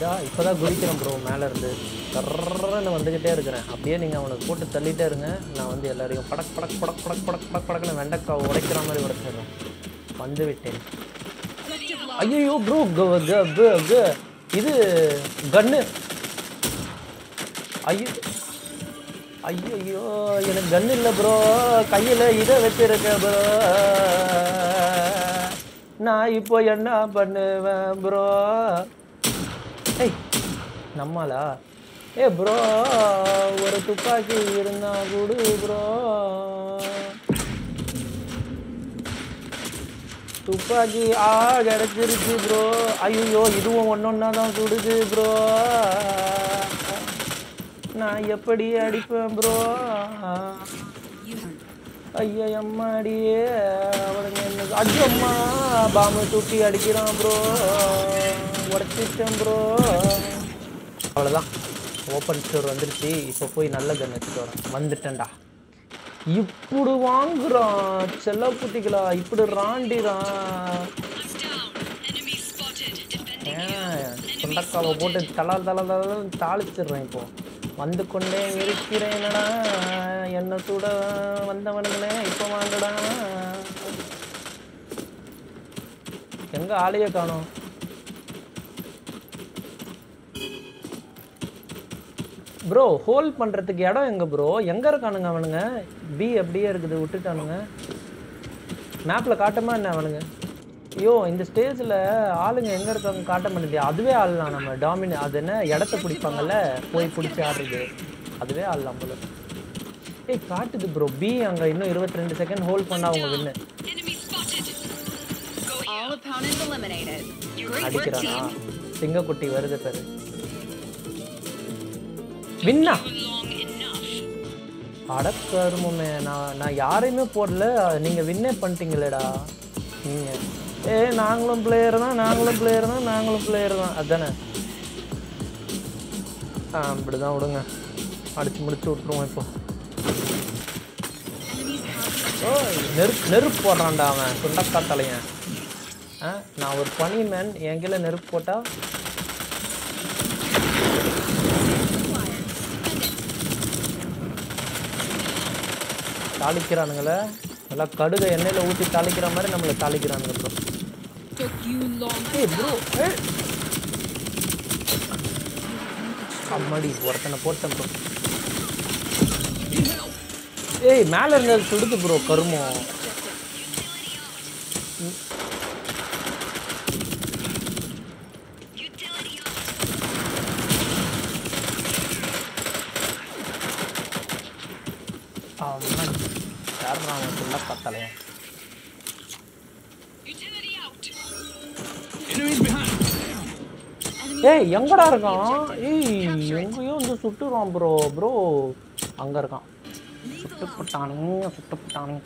இதா இப்போதான் குதிக்கிறேன் ப்ரோ மேலே இருந்து கர்றன்னு வந்துக்கிட்டே இருக்கிறேன். அப்படியே நீங்கள் அவனுக்கு போட்டு தள்ளிட்டே இருங்க. நான் வந்து எல்லாரையும் படக் படக் படக் படக் படக் படக் படக்குன்னு வெண்டைக்காய் உடைக்கிற மாதிரி உடைச்சிடுறேன். வந்து விட்டேன். ஐயோ ப்ரோ இது கன்னு. ஐயோ. ஐயோ எனக்கு கன் இல்லை ப்ரோ கையில் இதை வச்சுருக்கேன் ப்ரோ நான் இப்போ என்ன பண்ணுவேன் ப்ரோ நம்மளா? ஏ ப்ரோ ஒரு துப்பாக்கி இருந்தா கூடு ப்ரோ துப்பாக்கி ஆ கிடைச்சிருச்சு ப்ரோ ஐயோ இதுவும் ஒன்னொன்னா தான் சுடுது ப்ரோ நான் எப்படி அடிப்பேன் ப்ரோ ஐயா அம்மாடியே அவனுங்க என்ன அஜம்மா பாம்பு தூக்கி அடிக்கிறான் ப்ரோ உடச்சிட்டேன் ப்ரோ அவ்வளோதான் ஓப்பன் ஸ்டோர் வந்துருச்சு. இப்போ போய் நல்ல கன் எடுத்துட்டு வரேன். வந்துட்டேன்டா. இப்படி வாங்குறான் செல்ல குட்டிகளா இப்படி ராண்டிறான் ஏன் போட்டு தலா தல தலன்னு தாளிச்சிடுறேன் இப்போ. வந்து கொண்டே இருக்கிறேன் என்னடா? என்ன சூட வந்தவனுங்களே இப்போ வாங்கடா. எங்க ஆளையே காணும். ப்ரோ ஹோல்ட் பண்றதுக்கு இடம் எங்க ப்ரோ எங்க இருக்கானுங்க அவனுங்க? பி அப்படியே இருக்குது விட்டுட்டானுங்க. மேப்ல காட்டுமா என்ன அவனுங்க? ஐயோ இந்த ஸ்டேஜில் ஆளுங்க எங்கே இருக்காங்க காட்ட மாட்டேங்குது அதுவே ஆடலாம் நம்ம. டாமினி அது என்ன? இடத்த பிடிப்பாங்கல்ல? போய் பிடிச்சி ஆடுறது. அதுவே ஆடலாம் போல. ஏய் காட்டுது ப்ரோ பி அங்கே இன்னும் இருபத்தி ரெண்டு செகண்ட் ஹோல்ட் பண்ணா அவங்க வின்னு All opponents eliminated. Great work, அடிக்கிறானா. சிங்கக்குட்டி வருது பேரு. வின்னா அடக்கருமே நான் நான் யாரையுமே போடல. நீங்கள் வின்னே பண்ணிட்டீங்களேடா. நீங்கள் ஏ நாங்களும் பிளேயர் தான் நாங்களும் பிளேயர் தான் நாங்களும் பிளேயர் தான். அதானே? ஆ அப்படிதான் விடுங்க. அடித்து முடிச்சு விட்ருவோம் இப்போ. ஓ நெருப்பு நெருப்பு போடுறான்டா அவன். சுண்டக்காத்தலையன். ஆ நான் ஒரு பனிமேன் என் கீழே நெருப்பு போட்டால் தாளிக்கிறானுங்களே. நல்லா கடுகு எண்ணெயில் ஊற்றி தாளிக்கிற மாதிரி நம்மளை தாளிக்கிறானுங்க ப்ரோ. ஏய் ப்ரோ அம்மாடி ஒருத்தனை போட்டேன் ப்ரோ ஏய் மேலே இருந்தது சுடுது ப்ரோ கருமம் அவன் அவன் ஃபுல்லாக பார்த்தாலே ஏய் எங்கடா இருக்கான்? ஏய் எங்கேயோ வந்து சுட்டுறான் ப்ரோ ப்ரோ அங்க இருக்கான். சுட்டு போட்டானுங்க சுட்டு போட்டானுங்க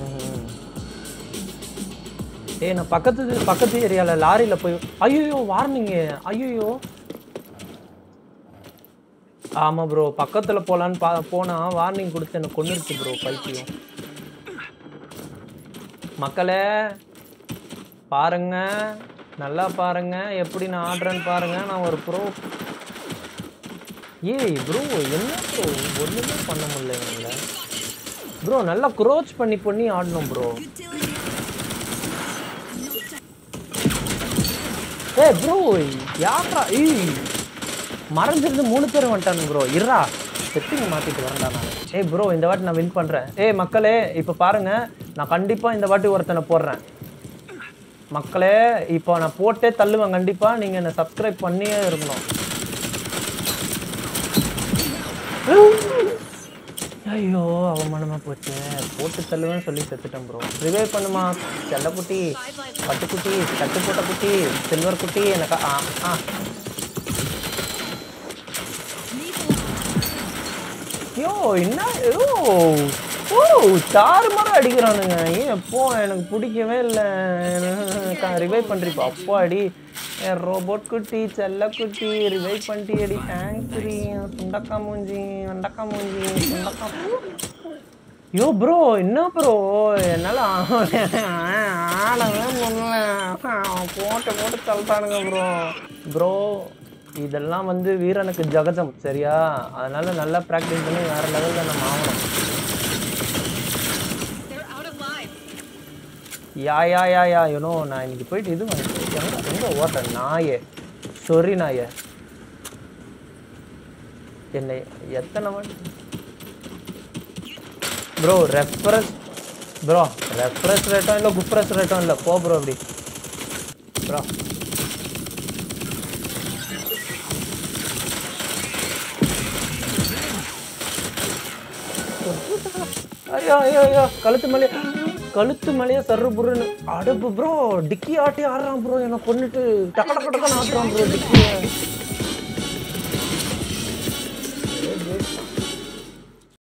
ம். ஏய் நான் பக்கத்து பக்கத்து ஏரியால லாரியில போய் ஐயோ வார்னிங்க ஐயோ ஆமாம் ப்ரோ பக்கத்தில் போகலான்னு பா போனால் வார்னிங் கொடுத்து எனக்கு கொண்டுருச்சு ப்ரோ பைத்தியம். மக்களே பாருங்க. நல்லா பாருங்க. எப்படி நான் ஆடுறேன்னு பாருங்க. நான் ஒரு ப்ரோ ஏய் ப்ரோ என்ன ப்ரோ ஒன்றுமே பண்ண முடியல எங்களை ப்ரோ நல்லா க்ரோச் பண்ணி பண்ணி ஆடணும் ப்ரோ ஏய் ப்ரோ யாரா ஏய். மறைஞ்சிருந்து மூணு பேர் வந்துட்டானுங்க ப்ரோ இருடா. செட்டிங் மாத்திட்டு வரேன்டா நான். ஏய் ப்ரோ இந்த வாட்டி நான் வின் பண்ணுறேன் ஏய் மக்களே இப்போ பாருங்க. நான் கண்டிப்பாக இந்த வாட்டி ஒருத்தனை போடுறேன். மக்களே இப்போ நான் போட்டே தள்ளுவேன். கண்டிப்பாக நீங்கள் என்னை சப்ஸ்கிரைப் பண்ணியே இருக்கணும் ஐயோ அவமானமா போச்சு. போட்டு தள்ளுவேன்னு சொல்லி செத்துட்டேன் ப்ரோ ரிவைவ் பண்ணுமா? செல்லக்குட்டி பட்டுக்குட்டி கட்டு போட்ட குட்டி சில்வர் குட்டி எனக்கு ஆ ஆ. யோ என்ன ஓ ஓ சாறு மரம் அடிக்கிறானுங்க ஏன் எப்போ எனக்கு பிடிக்கவே இல்லை ரிவைவ் பண்ணுறிப்பா அப்போ அடி என் ரோபோட் குட்டி செல்ல குட்டி ரிவைவ் பண்ணிட்டு அடி தேங்க்ஸ் சுண்டக்கா மூஞ்சி வெண்டக்கா மூஞ்சி சுண்டக்கா யோ ப்ரோ என்ன ப்ரோ என்னால் ஆடவே முடியல போட்டு போட்டு தள்ளுறானுங்க ப்ரோ ப்ரோ இதெல்லாம் வந்து வீரனுக்கு ஜகஜம் சரியா? அதனால நல்லா ப்ராக்டிஸ் பண்ணி வேற லெவலில் நம்ம ஆகணும். யா யா யா யா யூனோ நான் இன்னைக்கு போயிட்டு இது வாங்கிட்டேன் எங்க எங்க ஓட்டேன் நாயே? சொரி நாயே. என்னை எத்தனை வாட்டி ப்ரோ ரெஃப்ரெஷ் ப்ரோ ரெஃப்ரெஷ் ரேட்டும் இல்லை குப்ரெஷ் ரேட்டும் இல்லை? போ ப்ரோ அப்படி. ப்ரோ ஐயோ ஐயோ ஐயோ. கழுத்து மலையா கழுத்து மலையா சர்ரு புருன்னு அடுப்பு ப்ரோ டிக்கி ஆட்டி ஆடுறான் ப்ரோ என்னை கொண்டுட்டு டக்கு டக்கு டக்குன்னு ஆட்டுறான் ப்ரோ டிக்கியை.